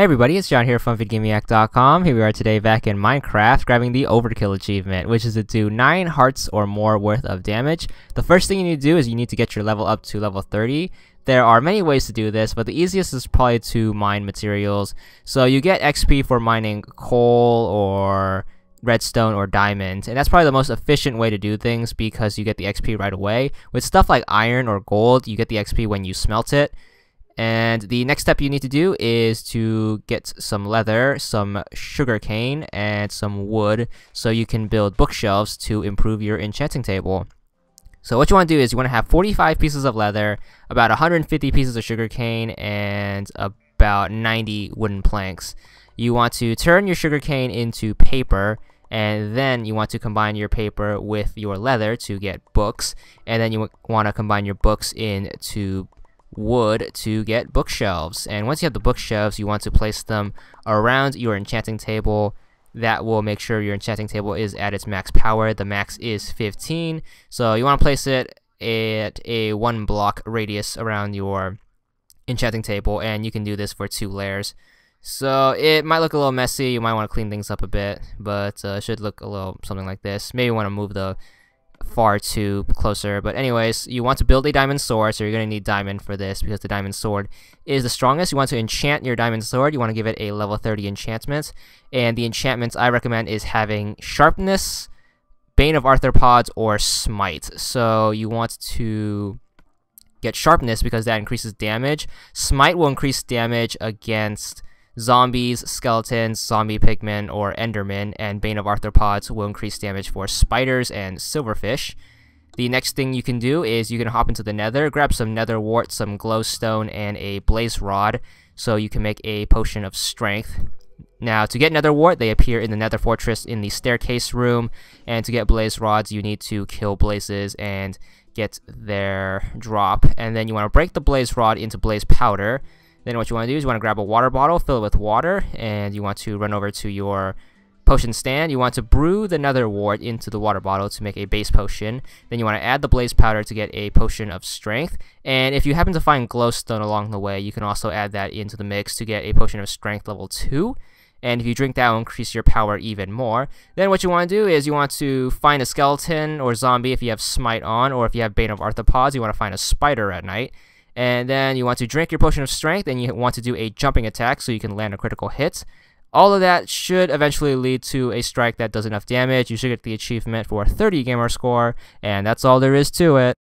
Hey everybody, it's John here from VidGamiac.com. Here we are today back in Minecraft, grabbing the Overkill achievement, which is to do 9 hearts or more worth of damage. The first thing you need to do is you need to get your level up to level 30. There are many ways to do this, but the easiest is probably to mine materials. So you get XP for mining coal or redstone or diamond and that's probably the most efficient way to do things because you get the XP right away. With stuff like iron or gold, you get the XP when you smelt it. And the next step you need to do is to get some leather, some sugar cane, and some wood so you can build bookshelves to improve your enchanting table. So what you want to do is you want to have 45 pieces of leather, about 150 pieces of sugar cane, and about 90 wooden planks. You want to turn your sugar cane into paper, and then you want to combine your paper with your leather to get books, and then you want to combine your books into wood to get bookshelves. And once you have the bookshelves, you want to place them around your enchanting table. That will make sure your enchanting table is at its max power. The max is 15. So you want to place it at a one block radius around your enchanting table. And you can do this for two layers. So it might look a little messy. You might want to clean things up a bit. But uh, it should look a little something like this. Maybe you want to move the far too closer. But anyways, you want to build a diamond sword, so you're going to need diamond for this because the diamond sword is the strongest. You want to enchant your diamond sword. You want to give it a level 30 enchantment. And the enchantments I recommend is having sharpness, Bane of Arthropods, or smite. So you want to get sharpness because that increases damage. Smite will increase damage against zombies, skeletons, zombie pigmen, or endermen, and Bane of Arthropods will increase damage for spiders and silverfish. The next thing you can do is you can hop into the nether, grab some nether wart, some glowstone, and a blaze rod so you can make a potion of strength. Now, to get nether wart, they appear in the nether fortress in the staircase room, and to get blaze rods, you need to kill blazes and get their drop. And then you want to break the blaze rod into blaze powder. Then what you want to do is you want to grab a water bottle, fill it with water, and you want to run over to your potion stand. You want to brew the nether wart into the water bottle to make a base potion. Then you want to add the blaze powder to get a potion of strength. And if you happen to find glowstone along the way, you can also add that into the mix to get a potion of strength level 2. And if you drink that, will increase your power even more. Then what you want to do is you want to find a skeleton or zombie if you have smite on, or if you have Bane of Arthropods, you want to find a spider at night and then you want to drink your potion of strength and you want to do a jumping attack so you can land a critical hit. All of that should eventually lead to a strike that does enough damage. You should get the achievement for 30 gamer score, and that's all there is to it.